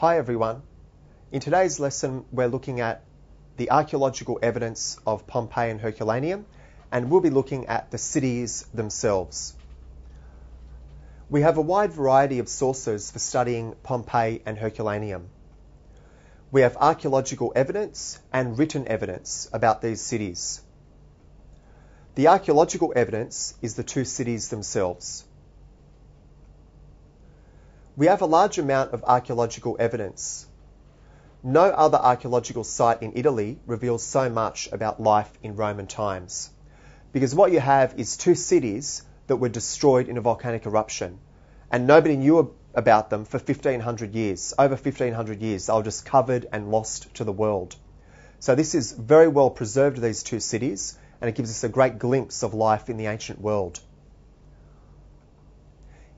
Hi everyone. In today's lesson, we're looking at the archaeological evidence of Pompeii and Herculaneum, and we'll be looking at the cities themselves. We have a wide variety of sources for studying Pompeii and Herculaneum. We have archaeological evidence and written evidence about these cities. The archaeological evidence is the two cities themselves. We have a large amount of archaeological evidence. No other archaeological site in Italy reveals so much about life in Roman times. Because what you have is two cities that were destroyed in a volcanic eruption, and nobody knew about them for 1500 years. Over 1500 years, they were just covered and lost to the world. So, this is very well preserved, these two cities, and it gives us a great glimpse of life in the ancient world.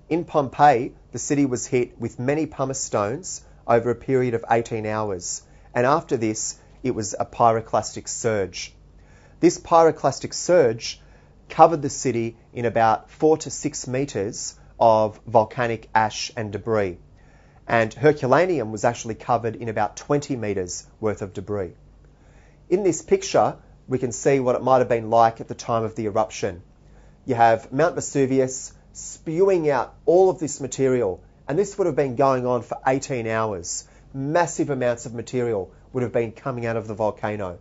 In Pompeii, the city was hit with many pumice stones over a period of 18 hours, and after this, it was a pyroclastic surge. This pyroclastic surge covered the city in about four to six meters of volcanic ash and debris, and Herculaneum was actually covered in about 20 meters worth of debris. In this picture, we can see what it might have been like at the time of the eruption. You have Mount Vesuvius spewing out all of this material. And this would have been going on for 18 hours. Massive amounts of material would have been coming out of the volcano.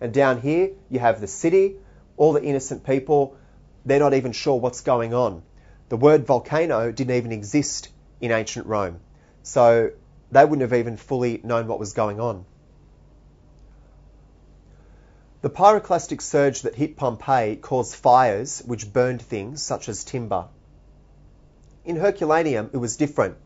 And down here, you have the city, all the innocent people. They're not even sure what's going on. The word volcano didn't even exist in ancient Rome. So they wouldn't have even fully known what was going on. The pyroclastic surge that hit Pompeii caused fires which burned things such as timber. In Herculaneum, it was different.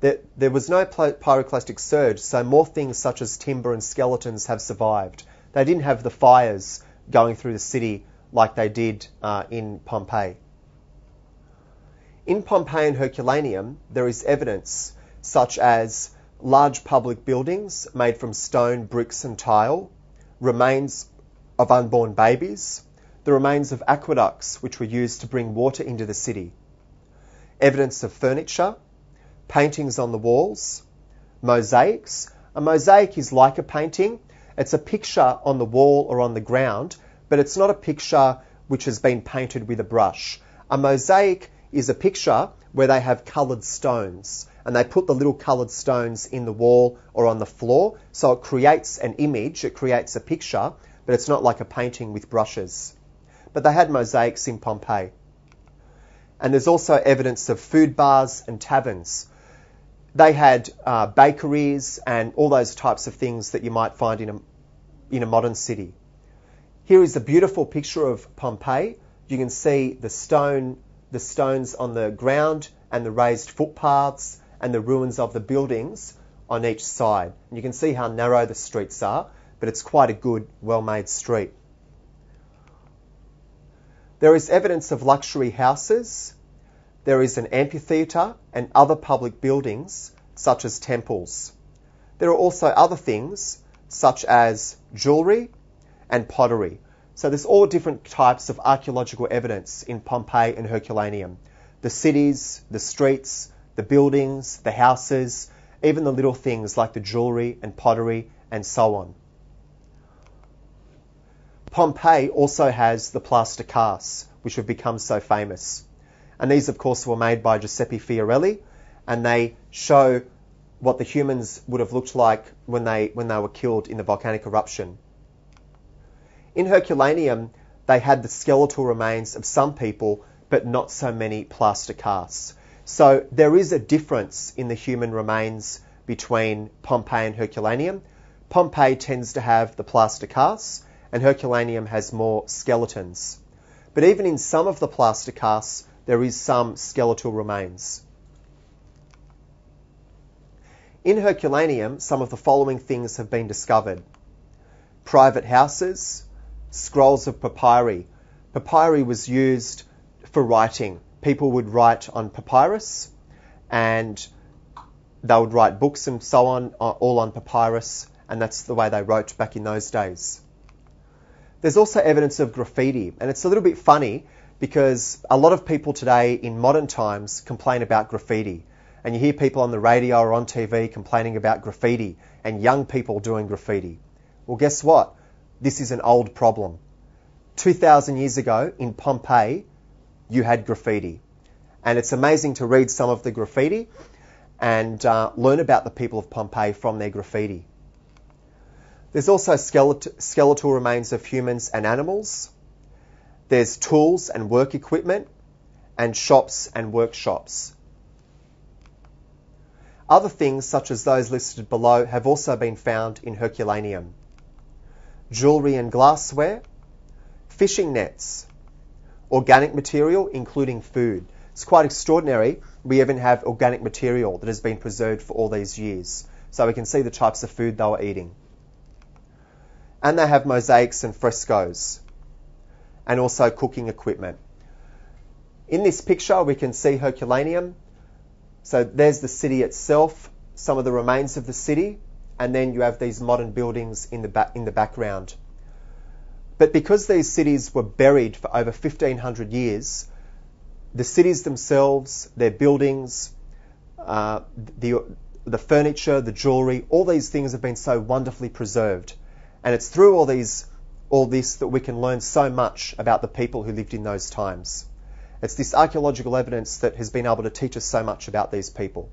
There, there was no pyroclastic surge, so more things such as timber and skeletons have survived. They didn't have the fires going through the city like they did uh, in Pompeii. In Pompeii and Herculaneum, there is evidence such as large public buildings made from stone, bricks, and tile, remains of unborn babies, the remains of aqueducts which were used to bring water into the city evidence of furniture, paintings on the walls, mosaics. A mosaic is like a painting. It's a picture on the wall or on the ground, but it's not a picture which has been painted with a brush. A mosaic is a picture where they have coloured stones and they put the little coloured stones in the wall or on the floor. So it creates an image, it creates a picture, but it's not like a painting with brushes. But they had mosaics in Pompeii. And there's also evidence of food bars and taverns. They had uh, bakeries and all those types of things that you might find in a, in a modern city. Here is a beautiful picture of Pompeii. You can see the stone, the stones on the ground and the raised footpaths and the ruins of the buildings on each side. And you can see how narrow the streets are, but it's quite a good, well-made street. There is evidence of luxury houses. There is an amphitheatre and other public buildings, such as temples. There are also other things, such as jewellery and pottery. So there's all different types of archaeological evidence in Pompeii and Herculaneum. The cities, the streets, the buildings, the houses, even the little things like the jewellery and pottery and so on. Pompeii also has the plaster casts, which have become so famous. And these, of course, were made by Giuseppe Fiorelli, and they show what the humans would have looked like when they, when they were killed in the volcanic eruption. In Herculaneum, they had the skeletal remains of some people, but not so many plaster casts. So there is a difference in the human remains between Pompeii and Herculaneum. Pompeii tends to have the plaster casts, and Herculaneum has more skeletons. But even in some of the plaster casts, there is some skeletal remains. In Herculaneum, some of the following things have been discovered private houses, scrolls of papyri. Papyri was used for writing. People would write on papyrus and they would write books and so on, uh, all on papyrus, and that's the way they wrote back in those days. There's also evidence of graffiti, and it's a little bit funny because a lot of people today in modern times complain about graffiti. And you hear people on the radio or on TV complaining about graffiti and young people doing graffiti. Well, guess what? This is an old problem. 2,000 years ago in Pompeii, you had graffiti. And it's amazing to read some of the graffiti and uh, learn about the people of Pompeii from their graffiti. There's also skeletal remains of humans and animals. There's tools and work equipment, and shops and workshops. Other things, such as those listed below, have also been found in Herculaneum jewellery and glassware, fishing nets, organic material, including food. It's quite extraordinary. We even have organic material that has been preserved for all these years. So we can see the types of food they were eating. And they have mosaics and frescoes, and also cooking equipment. In this picture, we can see Herculaneum. So there's the city itself, some of the remains of the city, and then you have these modern buildings in the, ba- in the background. But because these cities were buried for over 1500 years, the cities themselves, their buildings, uh, the, the furniture, the jewelry, all these things have been so wonderfully preserved. And it's through all these all this that we can learn so much about the people who lived in those times. It's this archaeological evidence that has been able to teach us so much about these people.